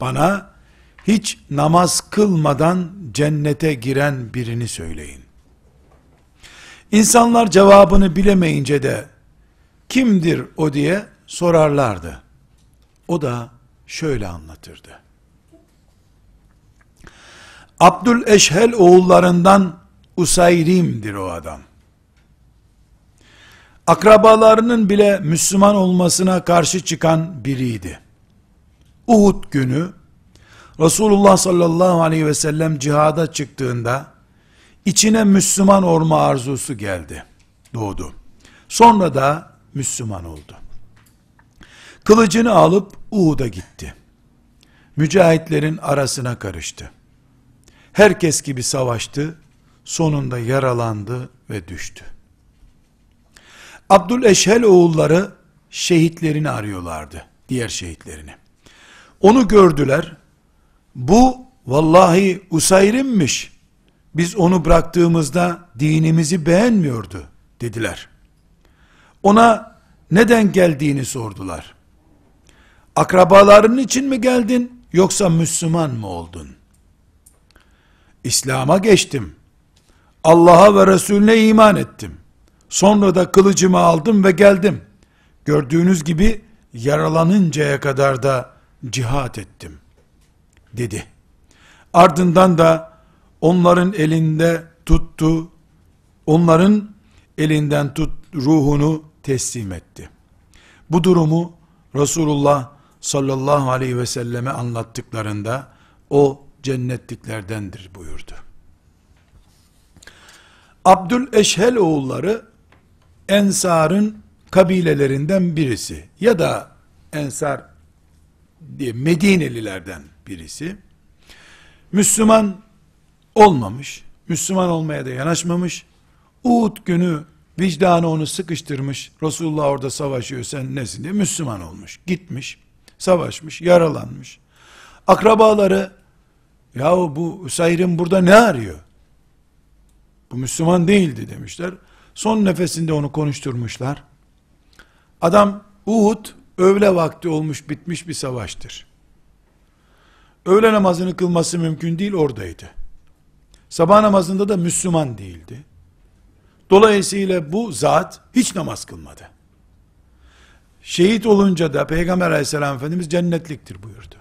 Bana hiç namaz kılmadan cennete giren birini söyleyin. İnsanlar cevabını bilemeyince de kimdir o diye sorarlardı. O da şöyle anlatırdı. Abdül Eşhel oğullarından Usayrim'dir o adam. Akrabalarının bile Müslüman olmasına karşı çıkan biriydi. Uhud günü Resulullah sallallahu aleyhi ve sellem cihada çıktığında içine Müslüman olma arzusu geldi. Doğdu. Sonra da Müslüman oldu. Kılıcını alıp Uhud'a gitti. Mücahitlerin arasına karıştı. Herkes gibi savaştı, sonunda yaralandı ve düştü. Abdül Eşhel oğulları şehitlerini arıyorlardı, diğer şehitlerini. Onu gördüler, bu vallahi Usayrim'miş, biz onu bıraktığımızda dinimizi beğenmiyordu dediler. Ona neden geldiğini sordular. Akrabaların için mi geldin yoksa Müslüman mı oldun? İslam'a geçtim. Allah'a ve Resulüne iman ettim. Sonra da kılıcımı aldım ve geldim. Gördüğünüz gibi yaralanıncaya kadar da cihat ettim. Dedi. Ardından da onların elinde tuttu. Onların elinden tut ruhunu teslim etti. Bu durumu Resulullah sallallahu aleyhi ve selleme anlattıklarında o cennetliklerdendir buyurdu. Abdül Eşhel oğulları Ensar'ın kabilelerinden birisi ya da Ensar Medinelilerden birisi. Müslüman olmamış, Müslüman olmaya da yanaşmamış. Uhud günü vicdanı onu sıkıştırmış. Resulullah orada savaşıyor sen nesin diye Müslüman olmuş. Gitmiş, savaşmış, yaralanmış. Akrabaları yahu bu Üsayr'in burada ne arıyor? Bu Müslüman değildi demişler. Son nefesinde onu konuşturmuşlar. Adam Uhud öğle vakti olmuş bitmiş bir savaştır. Öğle namazını kılması mümkün değil oradaydı. Sabah namazında da Müslüman değildi. Dolayısıyla bu zat hiç namaz kılmadı. Şehit olunca da Peygamber aleyhisselam Efendimiz cennetliktir buyurdu.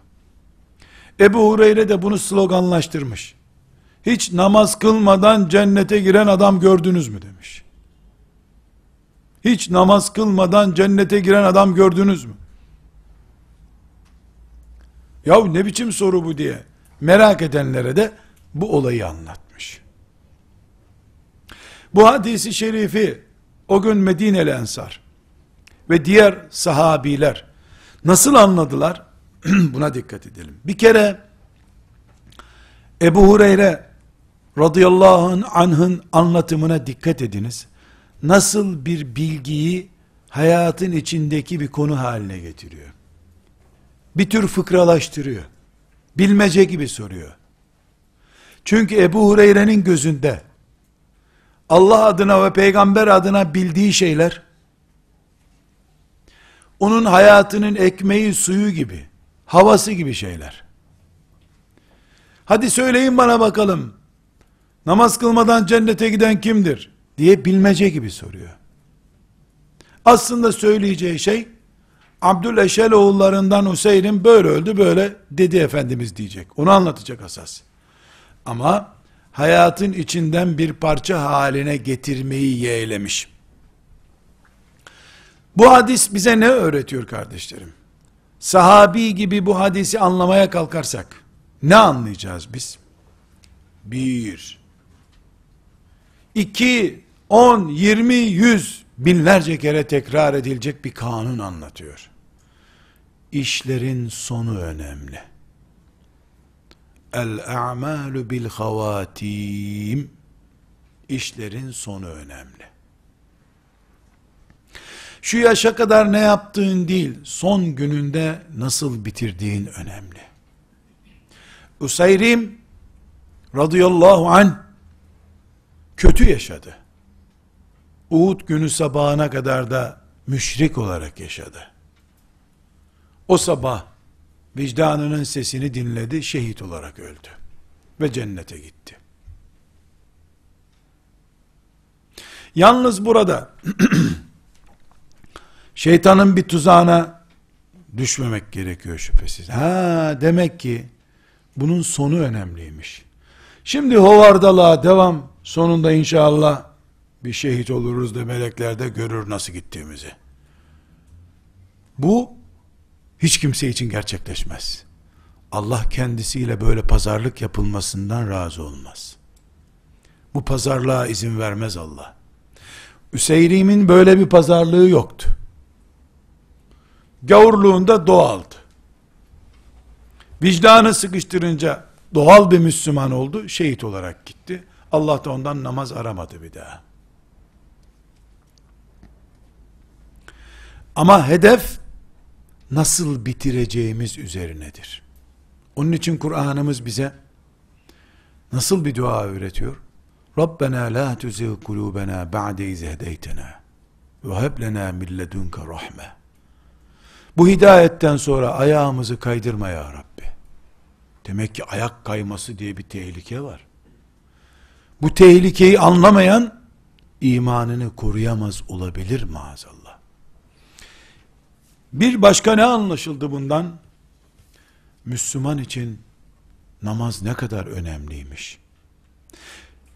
Ebu Hureyre de bunu sloganlaştırmış. Hiç namaz kılmadan cennete giren adam gördünüz mü demiş. Hiç namaz kılmadan cennete giren adam gördünüz mü? Yahu ne biçim soru bu diye merak edenlere de bu olayı anlatmış. Bu hadisi şerifi o gün Medineli Ensar ve diğer sahabiler nasıl anladılar? Buna dikkat edelim. Bir kere Ebu Hureyre radıyallahu anh'ın anlatımına dikkat ediniz. Nasıl bir bilgiyi hayatın içindeki bir konu haline getiriyor. Bir tür fıkralaştırıyor. Bilmece gibi soruyor. Çünkü Ebu Hureyre'nin gözünde Allah adına ve peygamber adına bildiği şeyler onun hayatının ekmeği suyu gibi, havası gibi şeyler. Hadi söyleyin bana bakalım. Namaz kılmadan cennete giden kimdir? Diye bilmece gibi soruyor. Aslında söyleyeceği şey Abdüleşel oğullarından Hüseyin'in böyle öldü böyle dedi Efendimiz diyecek. Onu anlatacak asas. Ama hayatın içinden bir parça haline getirmeyi yeğlemiş. Bu hadis bize ne öğretiyor kardeşlerim? sahabi gibi bu hadisi anlamaya kalkarsak, ne anlayacağız biz? Bir, iki, on, yirmi, yüz, binlerce kere tekrar edilecek bir kanun anlatıyor. İşlerin sonu önemli. El-a'malu bil havatim. İşlerin sonu önemli. Şu yaşa kadar ne yaptığın değil, son gününde nasıl bitirdiğin önemli. Usayrim radıyallahu an kötü yaşadı. Uhud günü sabahına kadar da müşrik olarak yaşadı. O sabah vicdanının sesini dinledi, şehit olarak öldü. Ve cennete gitti. Yalnız burada şeytanın bir tuzağına düşmemek gerekiyor şüphesiz. Ha demek ki bunun sonu önemliymiş. Şimdi hovardalığa devam sonunda inşallah bir şehit oluruz da melekler de görür nasıl gittiğimizi. Bu hiç kimse için gerçekleşmez. Allah kendisiyle böyle pazarlık yapılmasından razı olmaz. Bu pazarlığa izin vermez Allah. Üseyrim'in böyle bir pazarlığı yoktu. Gavurluğunda doğaldı. Vicdanı sıkıştırınca doğal bir Müslüman oldu, şehit olarak gitti. Allah da ondan namaz aramadı bir daha. Ama hedef nasıl bitireceğimiz üzerinedir. Onun için Kur'an'ımız bize nasıl bir dua öğretiyor? Rabbena la tuzigh kulubena ba'de iz hedeytena ve heb lena min ledunke rahme. Bu hidayetten sonra ayağımızı kaydırma ya Rabbi. Demek ki ayak kayması diye bir tehlike var. Bu tehlikeyi anlamayan imanını koruyamaz olabilir maazallah. Bir başka ne anlaşıldı bundan? Müslüman için namaz ne kadar önemliymiş.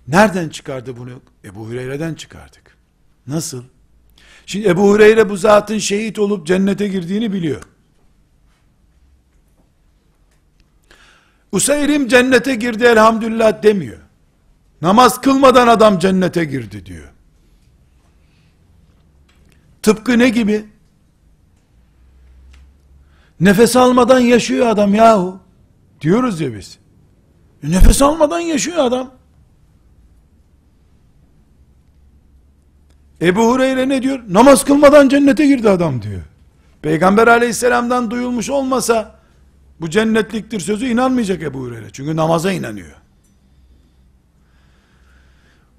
Nereden çıkardı bunu? Ebu Hureyre'den çıkardık. Nasıl? Şimdi Ebu Hureyre bu zatın şehit olup cennete girdiğini biliyor. Useyrim cennete girdi elhamdülillah demiyor. Namaz kılmadan adam cennete girdi diyor. Tıpkı ne gibi? Nefes almadan yaşıyor adam yahu. Diyoruz ya biz. Nefes almadan yaşıyor adam. Ebu Hureyre ne diyor? Namaz kılmadan cennete girdi adam diyor. Peygamber aleyhisselamdan duyulmuş olmasa bu cennetliktir sözü inanmayacak Ebu Hureyre. Çünkü namaza inanıyor.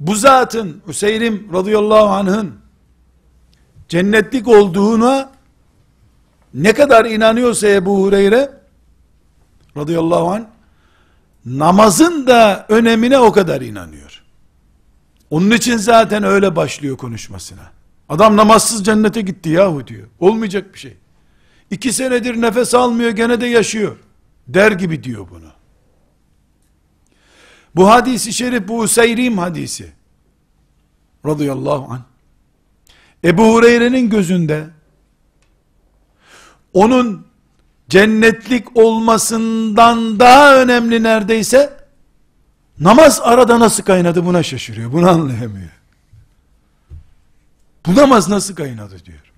Bu zatın Hüseyrim radıyallahu anh'ın cennetlik olduğuna ne kadar inanıyorsa Ebu Hureyre radıyallahu anh namazın da önemine o kadar inanıyor. Onun için zaten öyle başlıyor konuşmasına. Adam namazsız cennete gitti yahu diyor. Olmayacak bir şey. İki senedir nefes almıyor gene de yaşıyor. Der gibi diyor bunu. Bu hadisi şerif bu Useyrim hadisi. Radıyallahu anh. Ebu Hureyre'nin gözünde onun cennetlik olmasından daha önemli neredeyse namaz arada nasıl kaynadı buna şaşırıyor. Bunu anlayamıyor. Bu namaz nasıl kaynadı diyor.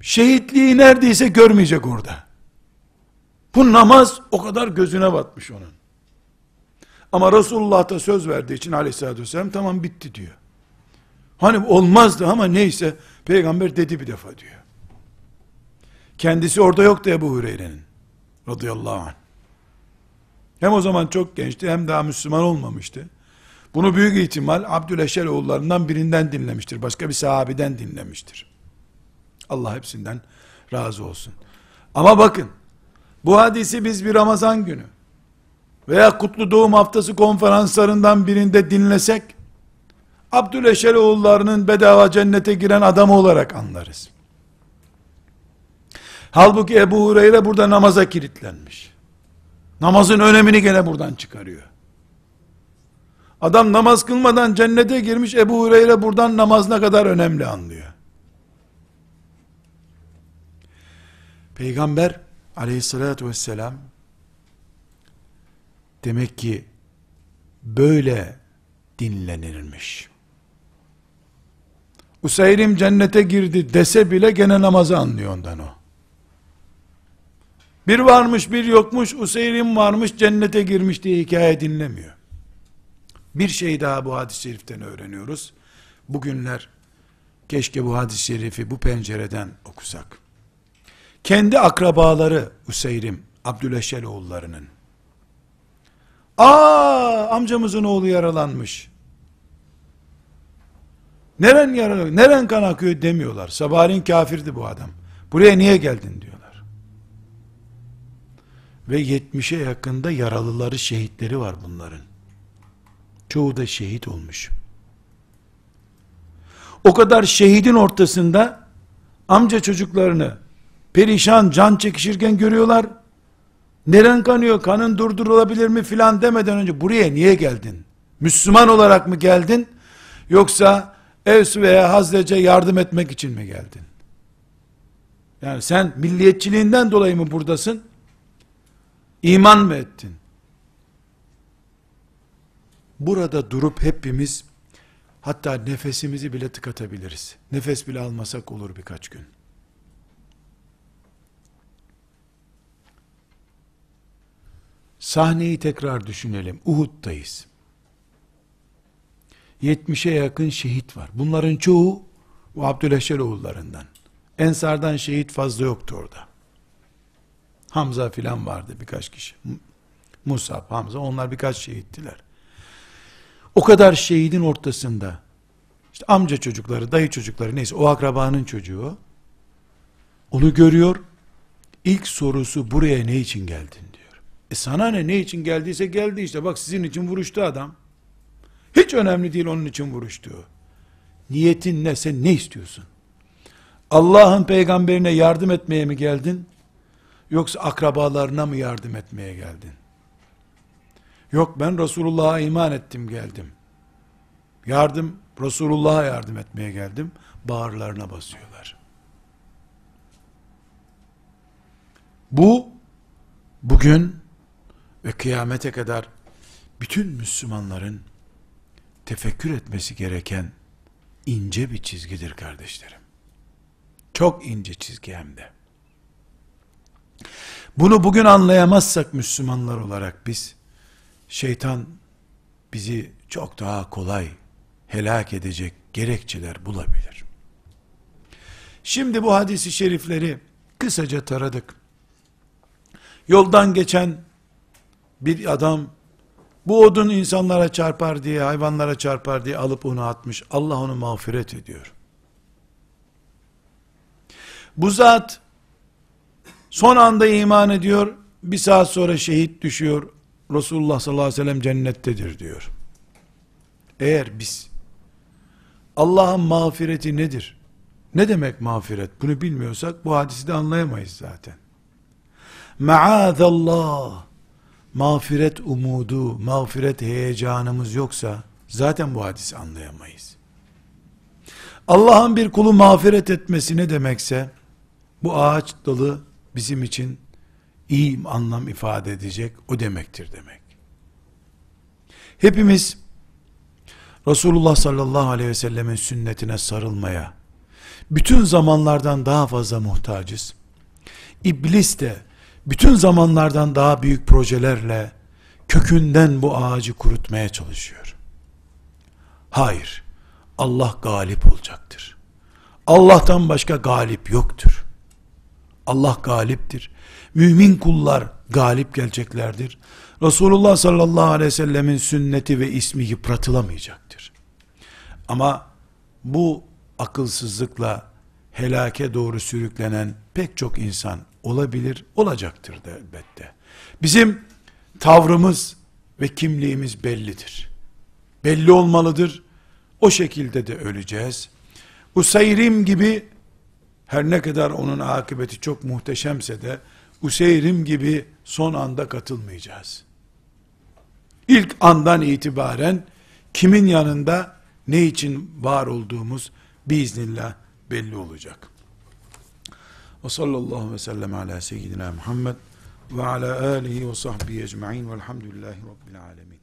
Şehitliği neredeyse görmeyecek orada. Bu namaz o kadar gözüne batmış onun. Ama Resulullah da söz verdiği için aleyhissalatü vesselam tamam bitti diyor. Hani olmazdı ama neyse peygamber dedi bir defa diyor. Kendisi orada yoktu Ebu Hureyre'nin. Radıyallahu anh. Hem o zaman çok gençti hem daha Müslüman olmamıştı. Bunu büyük ihtimal Abdüleşer oğullarından birinden dinlemiştir. Başka bir sahabeden dinlemiştir. Allah hepsinden razı olsun. Ama bakın, bu hadisi biz bir Ramazan günü veya Kutlu Doğum Haftası konferanslarından birinde dinlesek, Abdüleşer oğullarının bedava cennete giren adam olarak anlarız. Halbuki Ebu Hureyre burada namaza kilitlenmiş. Namazın önemini gene buradan çıkarıyor. Adam namaz kılmadan cennete girmiş, Ebu Hureyre buradan namaz ne kadar önemli anlıyor. Peygamber aleyhissalatü vesselam demek ki böyle dinlenirmiş. Useyrim cennete girdi dese bile gene namazı anlıyor ondan o. Bir varmış bir yokmuş, Useyrim varmış cennete girmiş diye hikaye dinlemiyor. Bir şey daha bu hadis-i şeriften öğreniyoruz. Bugünler keşke bu hadis-i şerifi bu pencereden okusak. Kendi akrabaları Useyrim, Abdüleşel oğullarının. Aa amcamızın oğlu yaralanmış. Neren yaralı, neren kan akıyor demiyorlar. Sabahleyin kafirdi bu adam. Buraya niye geldin diyorlar. Ve 70'e yakında yaralıları, şehitleri var bunların. Çoğu da şehit olmuş. O kadar şehidin ortasında amca çocuklarını perişan can çekişirken görüyorlar. Neren kanıyor, kanın durdurulabilir mi filan demeden önce buraya niye geldin? Müslüman olarak mı geldin? Yoksa Evs veya Hazrece yardım etmek için mi geldin? Yani sen milliyetçiliğinden dolayı mı buradasın? İman mı ettin? Burada durup hepimiz hatta nefesimizi bile tıkatabiliriz. Nefes bile almasak olur birkaç gün. Sahneyi tekrar düşünelim. Uhud'dayız. 70'e yakın şehit var. Bunların çoğu bu Abdüleşer oğullarından. Ensardan şehit fazla yoktu orada. Hamza filan vardı birkaç kişi. Musab, Hamza onlar birkaç şehittiler. O kadar şehidin ortasında işte amca çocukları, dayı çocukları neyse o akrabanın çocuğu onu görüyor. İlk sorusu buraya ne için geldin diyor. E sana ne ne için geldiyse geldi işte bak sizin için vuruştu adam. Hiç önemli değil onun için vuruştu. Niyetin ne sen ne istiyorsun? Allah'ın peygamberine yardım etmeye mi geldin? Yoksa akrabalarına mı yardım etmeye geldin? Yok ben Resulullah'a iman ettim geldim. Yardım, Resulullah'a yardım etmeye geldim. Bağırlarına basıyorlar. Bu, bugün ve kıyamete kadar bütün Müslümanların tefekkür etmesi gereken ince bir çizgidir kardeşlerim. Çok ince çizgi hem de. Bunu bugün anlayamazsak Müslümanlar olarak biz, şeytan bizi çok daha kolay helak edecek gerekçeler bulabilir. Şimdi bu hadisi şerifleri kısaca taradık. Yoldan geçen bir adam bu odun insanlara çarpar diye, hayvanlara çarpar diye alıp onu atmış. Allah onu mağfiret ediyor. Bu zat son anda iman ediyor. Bir saat sonra şehit düşüyor. Resulullah sallallahu aleyhi ve sellem cennettedir diyor. Eğer biz Allah'ın mağfireti nedir? Ne demek mağfiret? Bunu bilmiyorsak bu hadisi de anlayamayız zaten. Maazallah mağfiret umudu, mağfiret heyecanımız yoksa zaten bu hadisi anlayamayız. Allah'ın bir kulu mağfiret etmesi ne demekse bu ağaç dalı bizim için iyi anlam ifade edecek o demektir demek. Hepimiz Resulullah sallallahu aleyhi ve sellemin sünnetine sarılmaya bütün zamanlardan daha fazla muhtacız. İblis de bütün zamanlardan daha büyük projelerle kökünden bu ağacı kurutmaya çalışıyor. Hayır, Allah galip olacaktır. Allah'tan başka galip yoktur. Allah galiptir. Mümin kullar galip geleceklerdir. Resulullah sallallahu aleyhi ve sellemin sünneti ve ismi yıpratılamayacaktır. Ama bu akılsızlıkla helake doğru sürüklenen pek çok insan olabilir, olacaktır da elbette. Bizim tavrımız ve kimliğimiz bellidir. Belli olmalıdır. O şekilde de öleceğiz. Useyrim gibi her ne kadar onun akıbeti çok muhteşemse de Useyrim gibi son anda katılmayacağız. İlk andan itibaren kimin yanında ne için var olduğumuz biiznillah belli olacak. Ve sallallahu ve sellem ala seyyidina Muhammed ve ala alihi ve sahbihi ecma'in velhamdülillahi rabbil alemin.